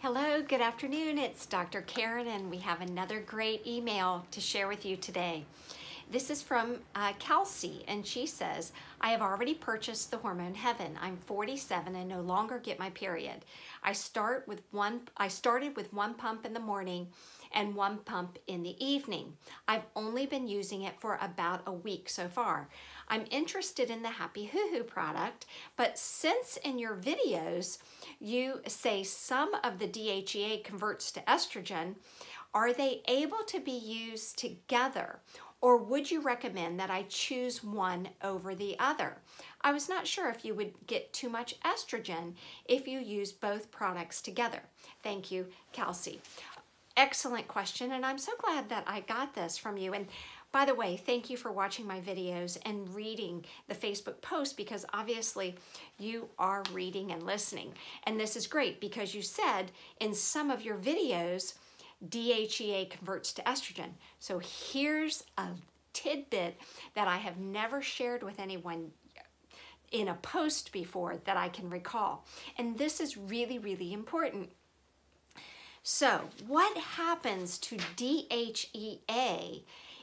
Hello, good afternoon. It's Dr. Karen, and we have another great email to share with you today. This is from uh, Kelsey, and she says, I have already purchased the Hormone Heaven. I'm 47 and no longer get my period. I start with one. I started with one pump in the morning and one pump in the evening. I've only been using it for about a week so far. I'm interested in the Happy Hoo Hoo product, but since in your videos you say some of the DHEA converts to estrogen, are they able to be used together? Or would you recommend that I choose one over the other? I was not sure if you would get too much estrogen if you use both products together. Thank you, Kelsey. Excellent question, and I'm so glad that I got this from you. And by the way, thank you for watching my videos and reading the Facebook post because obviously you are reading and listening. And this is great because you said in some of your videos, DHEA converts to estrogen. So here's a tidbit that I have never shared with anyone in a post before that I can recall. And this is really, really important. So what happens to DHEA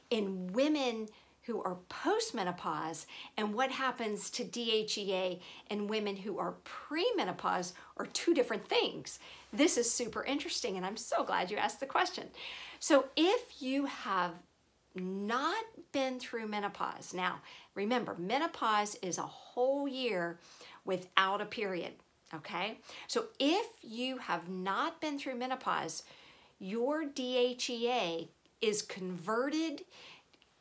in women who are postmenopause and what happens to DHEA in women who are premenopause are two different things. This is super interesting and I'm so glad you asked the question. So if you have not been through menopause, now remember menopause is a whole year without a period, okay? So if you have not been through menopause, your DHEA is converted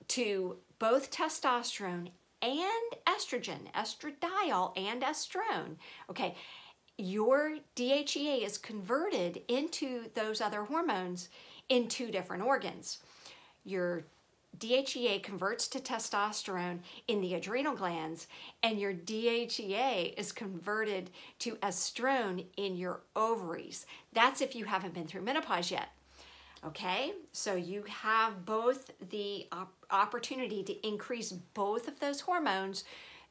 to both testosterone and estrogen, estradiol and estrone. Okay, your DHEA is converted into those other hormones in two different organs. Your DHEA converts to testosterone in the adrenal glands, and your DHEA is converted to estrone in your ovaries. That's if you haven't been through menopause yet. Okay, so you have both the op opportunity to increase both of those hormones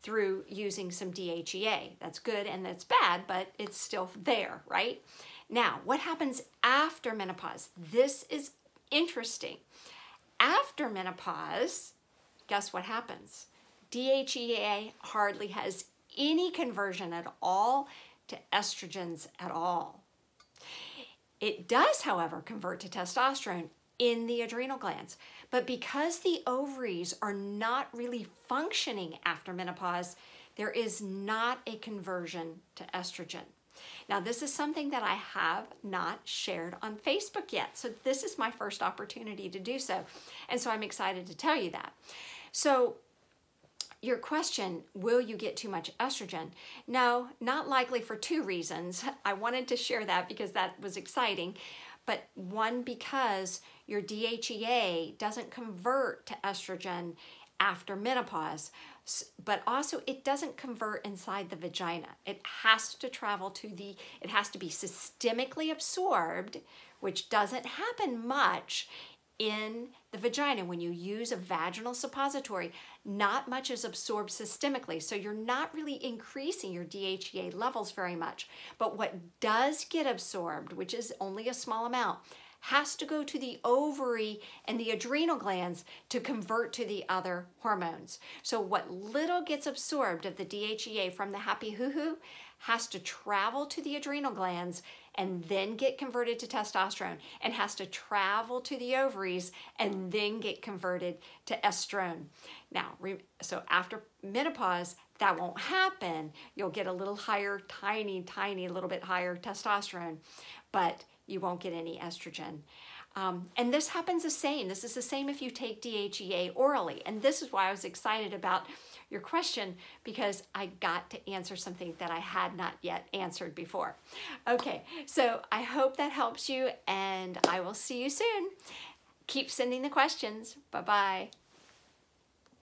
through using some DHEA. That's good and that's bad, but it's still there, right? Now, what happens after menopause? This is interesting. After menopause, guess what happens? DHEA hardly has any conversion at all to estrogens at all. It does, however, convert to testosterone in the adrenal glands. But because the ovaries are not really functioning after menopause, there is not a conversion to estrogen. Now, this is something that I have not shared on Facebook yet. So this is my first opportunity to do so. And so I'm excited to tell you that. So your question, will you get too much estrogen? No, not likely for two reasons. I wanted to share that because that was exciting. But one, because your DHEA doesn't convert to estrogen after menopause, but also it doesn't convert inside the vagina. It has to travel to the, it has to be systemically absorbed, which doesn't happen much in the vagina. When you use a vaginal suppository not much is absorbed systemically so you're not really increasing your DHEA levels very much. But what does get absorbed which is only a small amount has to go to the ovary and the adrenal glands to convert to the other hormones. So what little gets absorbed of the DHEA from the happy hoo-hoo has to travel to the adrenal glands and then get converted to testosterone and has to travel to the ovaries and then get converted to estrone. Now, so after menopause, that won't happen. You'll get a little higher, tiny, tiny, little bit higher testosterone, but you won't get any estrogen. Um, and this happens the same. This is the same if you take DHEA orally. And this is why I was excited about your question because I got to answer something that I had not yet answered before. Okay, so I hope that helps you and I will see you soon. Keep sending the questions. Bye-bye.